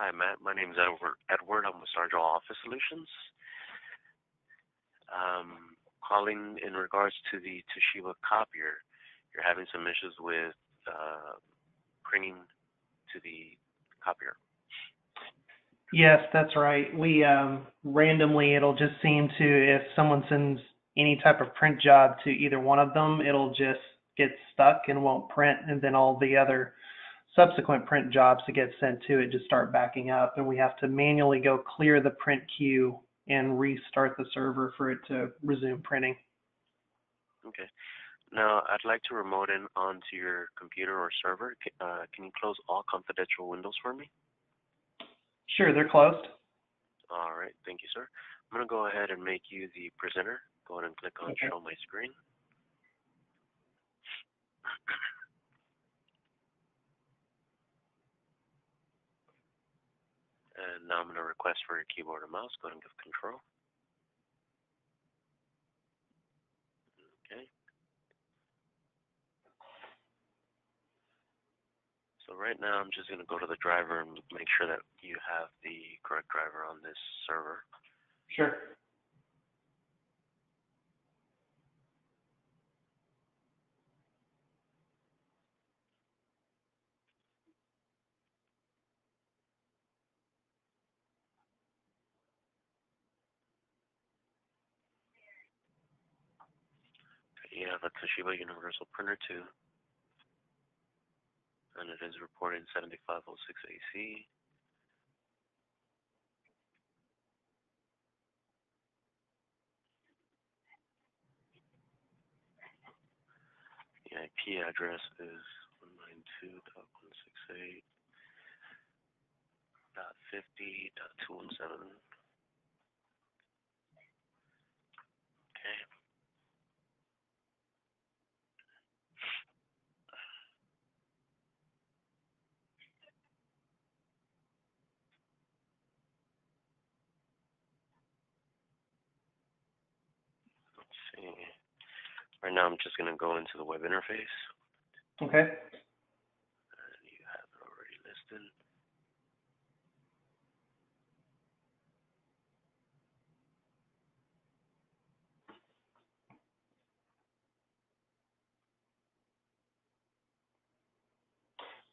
Hi, Matt. My name is Edward. I'm with Stargel Office Solutions. Um, calling in regards to the Toshiba copier. You're having some issues with uh, printing to the copier. Yes, that's right. We um, randomly, it'll just seem to, if someone sends any type of print job to either one of them, it'll just get stuck and won't print, and then all the other subsequent print jobs that get sent to it just start backing up, and we have to manually go clear the print queue and restart the server for it to resume printing. Okay. Now, I'd like to remote in onto your computer or server. Uh, can you close all confidential windows for me? Sure, they're closed. All right. Thank you, sir. I'm going to go ahead and make you the presenter. Go ahead and click on Okay. Show My Screen. And now I'm going to request for your keyboard and mouse. Go ahead and give control. Okay. So right now I'm just going to go to the driver and make sure that you have the correct driver on this server. Sure. You have a Toshiba Universal Printer 2, and it is reporting 7506 AC. The IP address is 192.168.50.217. Okay. Let's see. Right now I'm just going to go into the web interface. Okay. And you have it already listed.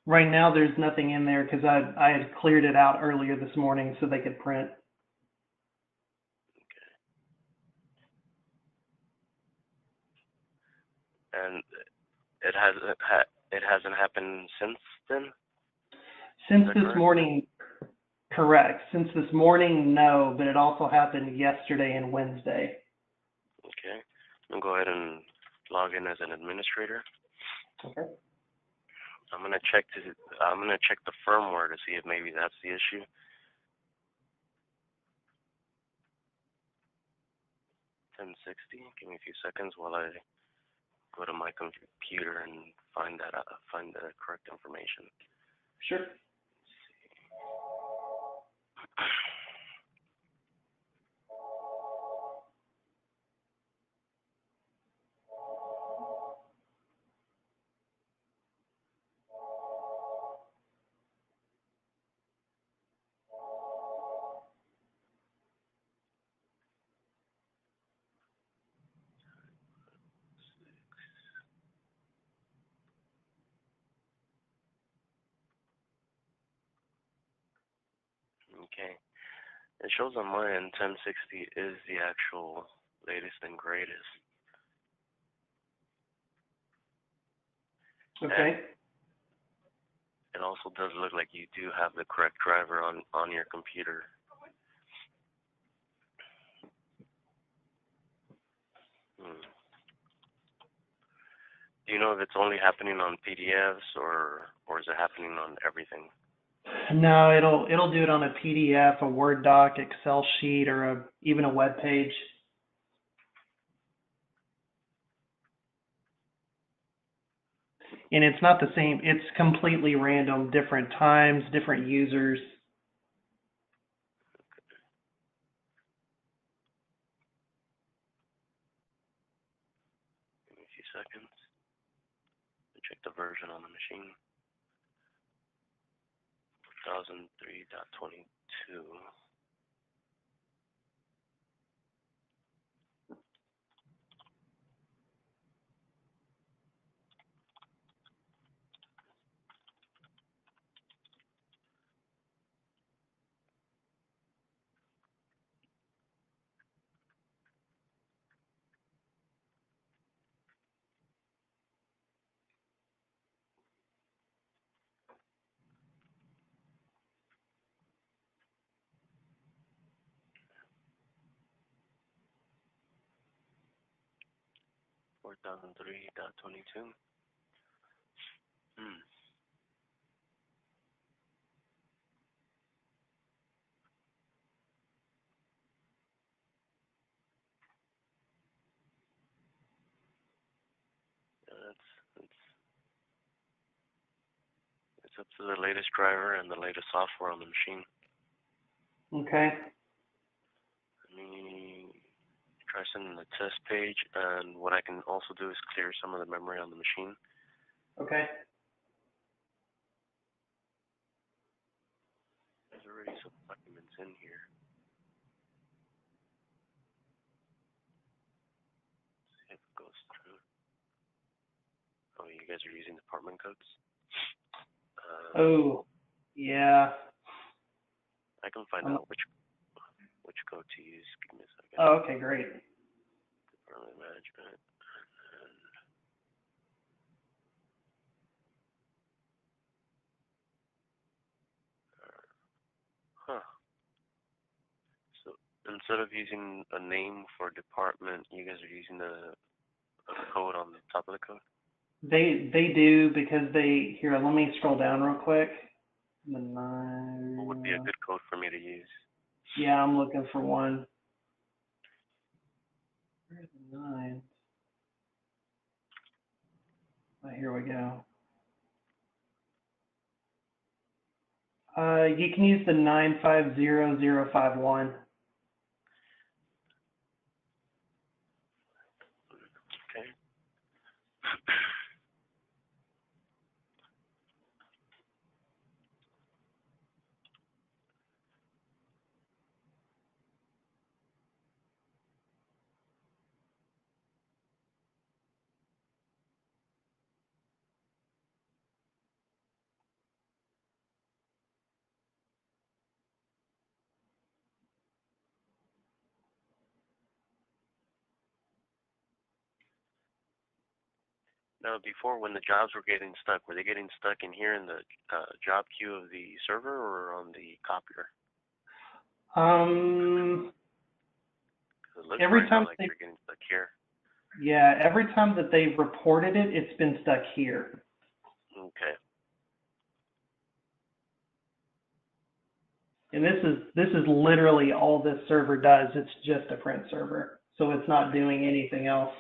Right now, there's nothing in there because I I had cleared it out earlier this morning so they could print. And it hasn't ha- it hasn't happened since then. Since this correct? morning, correct. Since this morning, no, but it also happened yesterday and Wednesday. Okay. I'm gonna go ahead and log in as an administrator. Okay. I'm gonna check to I'm gonna check the firmware to see if maybe that's the issue. Ten sixty. Give me a few seconds while I go to my computer and find that out, find the correct information. Sure. Okay. It shows on my end 1060 is the actual latest and greatest. Okay. It also does look like you do have the correct driver on on your computer. Hmm. Do you know if it's only happening on PDFs or or is it happening on everything? No, it'll it'll do it on a PDF, a Word doc, Excel sheet, or a, even a web page. And it's not the same. It's completely random, different times, different users. Give me a few seconds. Check the version on the machine. Thousand three dot twenty-two. Four thousand three dot twenty-two. Hmm. Yeah, that's, that's, it's up to the latest driver and the latest software on the machine. Okay. Try sending the test page, and what I can also do is clear some of the memory on the machine. Okay. There's already some documents in here. See if it goes through. Oh, you guys are using department codes? Uh, Oh, yeah. I can find um, out which which code to use. Give me a second. Oh, okay, great. Department management. Huh. So instead of using a name for department, you guys are using a, a code on the top of the code? They they do because they here. Let me scroll down real quick. The nine. What would be a good code for me to use? Yeah, I'm looking for one. Where's the nine? Oh, here we go. Uh, you can use the nine five zero zero five one. Okay. Now, before, when the jobs were getting stuck, were they getting stuck in here in the uh, job queue of the server or on the copier? Um, 'Cause it looks Every right now time like they- they're getting stuck here. yeah, every time that they've reported it, it's been stuck here. Okay. And this is this is literally all this server does. It's just a print server, so it's not doing anything else.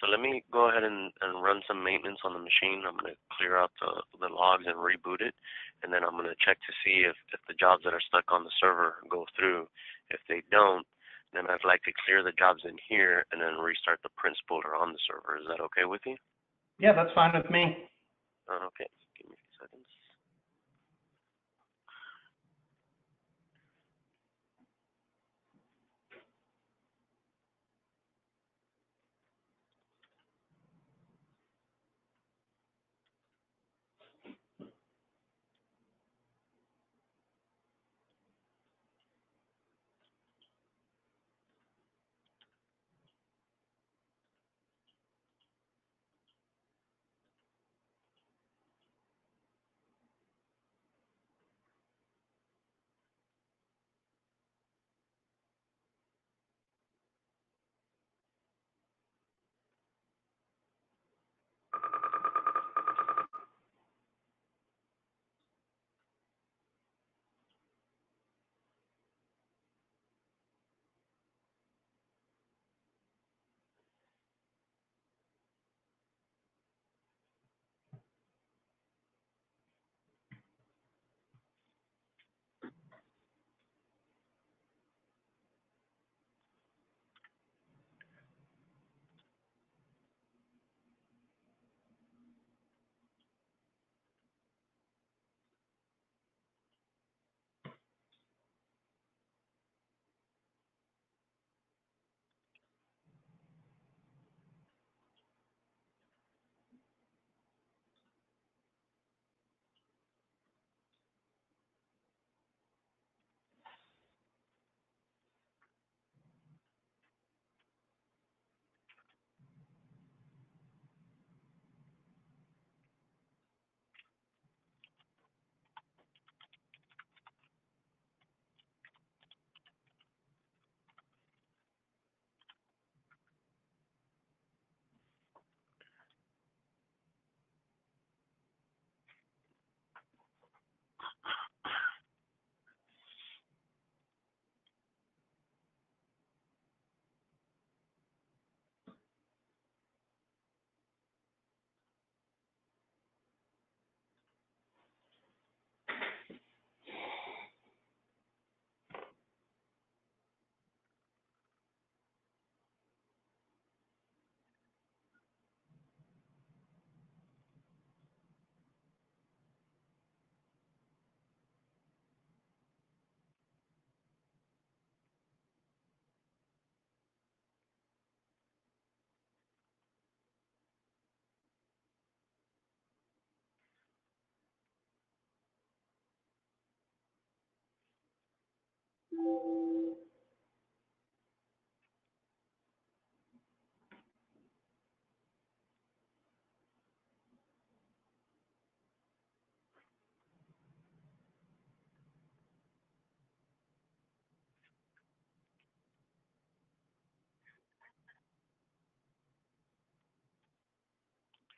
So let me go ahead and, and run some maintenance on the machine. I'm going to clear out the, the logs and reboot it. And then I'm going to check to see if, if the jobs that are stuck on the server go through. If they don't, then I'd like to clear the jobs in here and then restart the print spooler on the server. Is that okay with you? Yeah, that's fine with me. Uh, okay.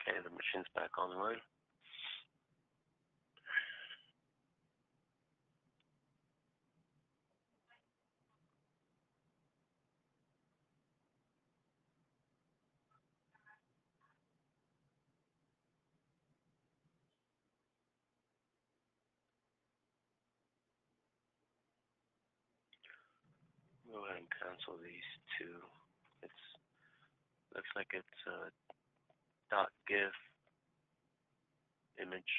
Okay, the machine's back online. Go ahead and cancel these two. It's looks like it's a dot gif image.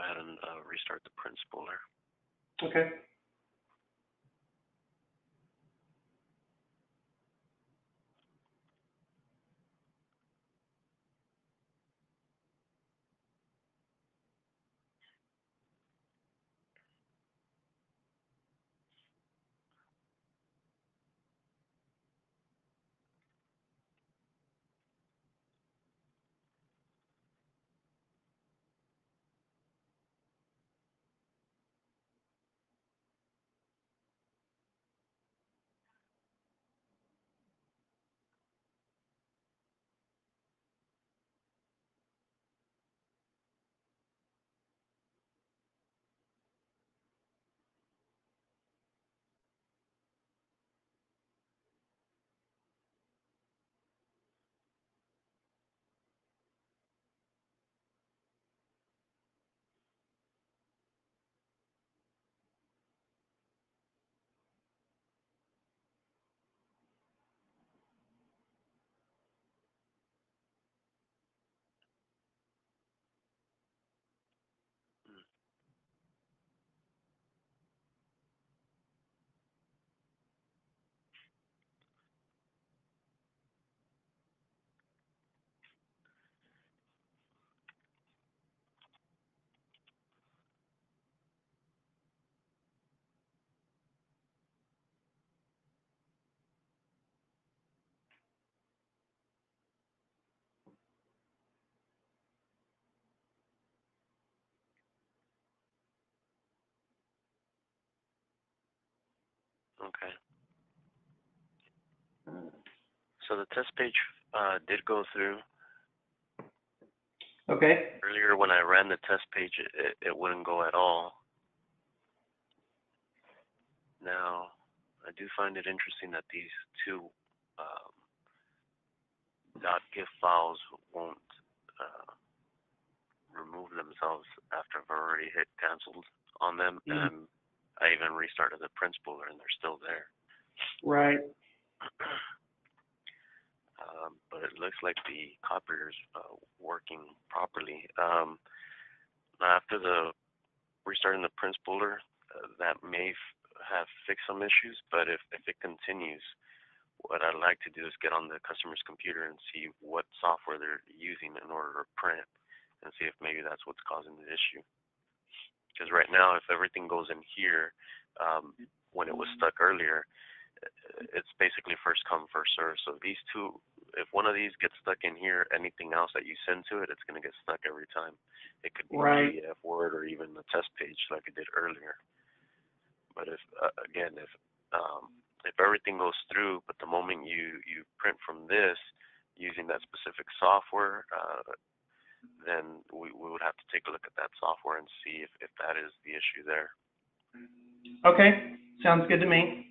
Ahead and uh, restart the print spooler. Okay. Okay. So the test page uh, did go through. Okay. Earlier when I ran the test page, it, it, wouldn't go at all. Now, I do find it interesting that these two um, .gif files won't uh, remove themselves after I've already hit canceled on them, Mhm. and I even restarted the print spooler, and they're still there. Right. um, but it looks like the copier's uh, working properly. Um, after the restarting the print spooler, uh, that may f- have fixed some issues, but if, if it continues, what I'd like to do is get on the customer's computer and see what software they're using in order to print and see if maybe that's what's causing the issue. Because right now, if everything goes in here, um, when it was stuck earlier, it's basically first come, first serve. So these two, if one of these gets stuck in here, anything else that you send to it, it's going to get stuck every time. It could be Right. PDF, Word, or even a test page like it did earlier. But if, uh, again, if um, if everything goes through, but the moment you you print from this using that specific software, uh, then we, we would have to take a look at that software and see if, if that is the issue there. Okay. Sounds good to me.